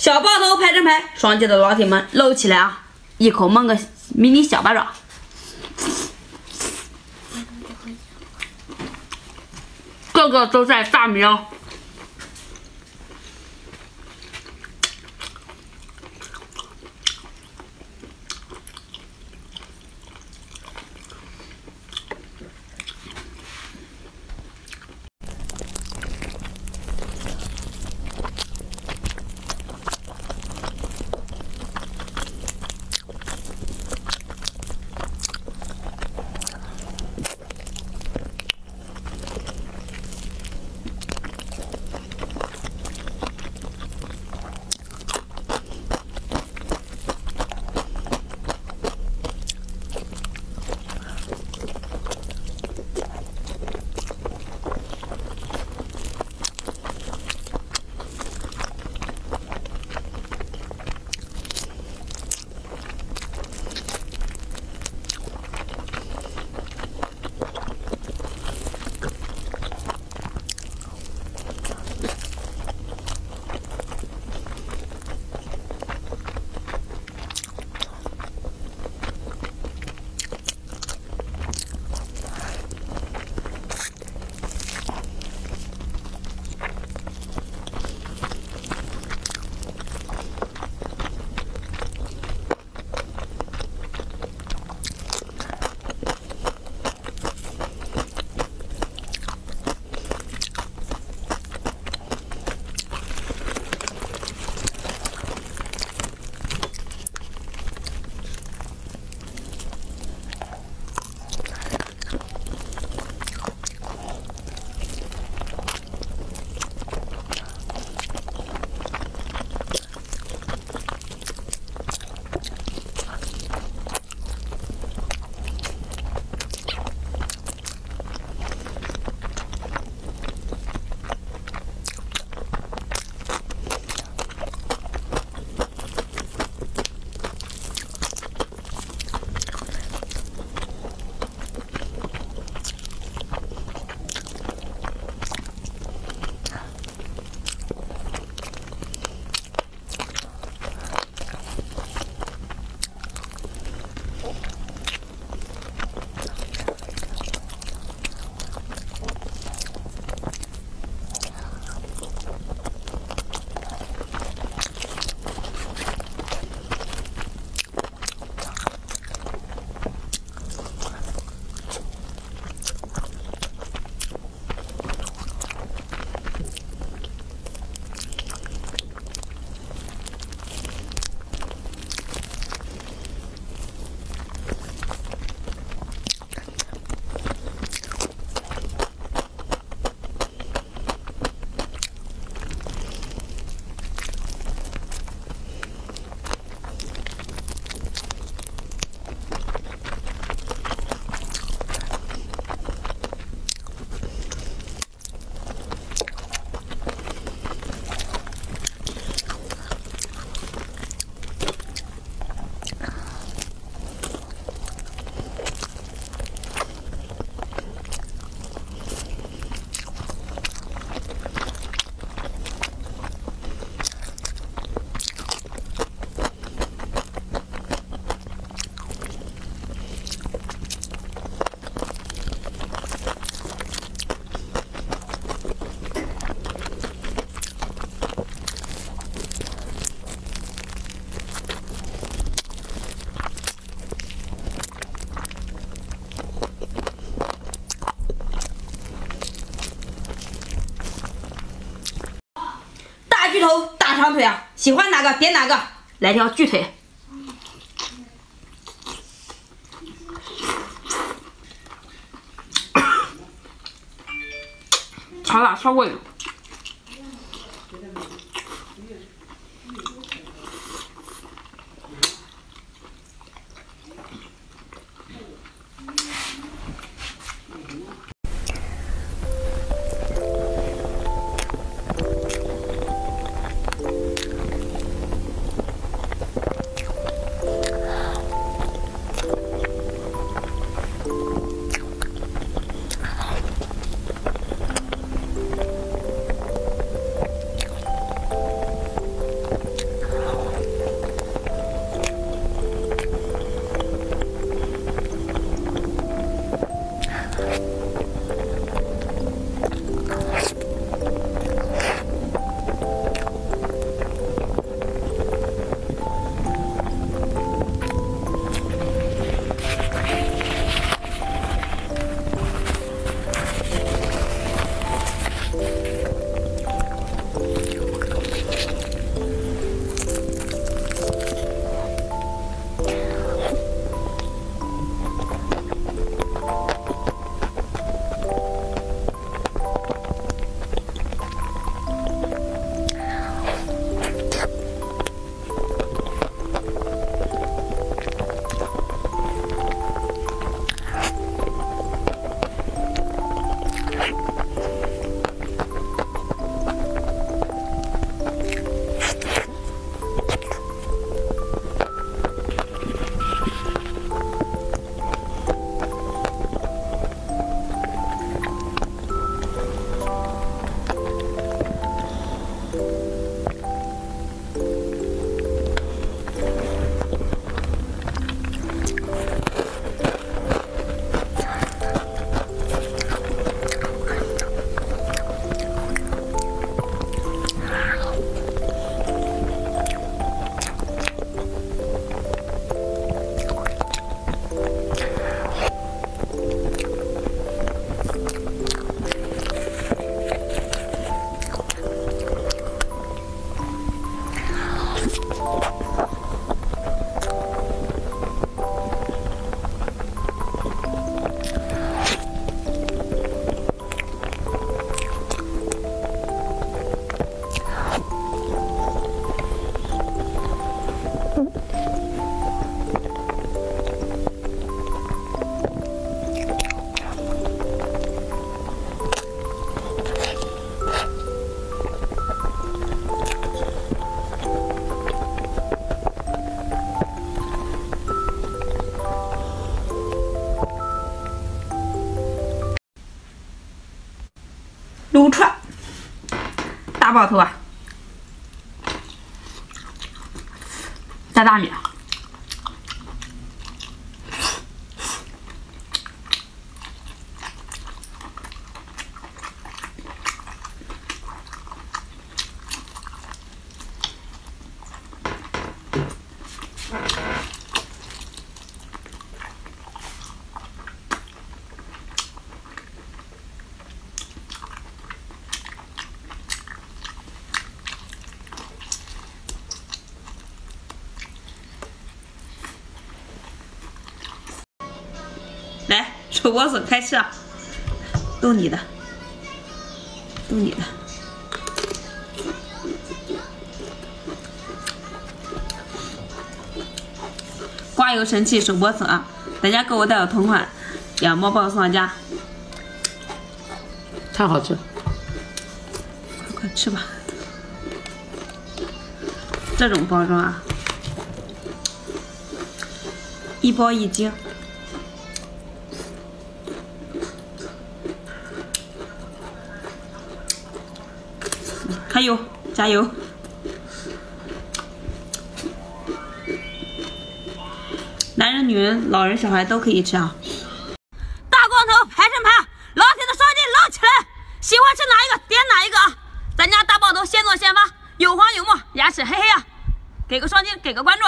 小爆头拍正拍，双击的老铁们搂起来啊！一口闷个迷你小巴掌，个个都在大名长腿啊！喜欢哪个点哪个，来条巨腿。超辣超过瘾。串，大爆头啊，加大米。来，手剥笋开吃啊！都你的，都你的。刮油神器手剥笋啊！大家购物带有同款，两包包上架，太好吃。快快吃吧！这种包装啊，一包一斤。还有，加油！男人、女人、老人、小孩都可以吃啊！大光头排成排，老铁的双击捞起来！喜欢吃哪一个点哪一个啊！咱家大爆头现做现发，有黄有墨，牙齿黑黑啊！给个双击，给个关注。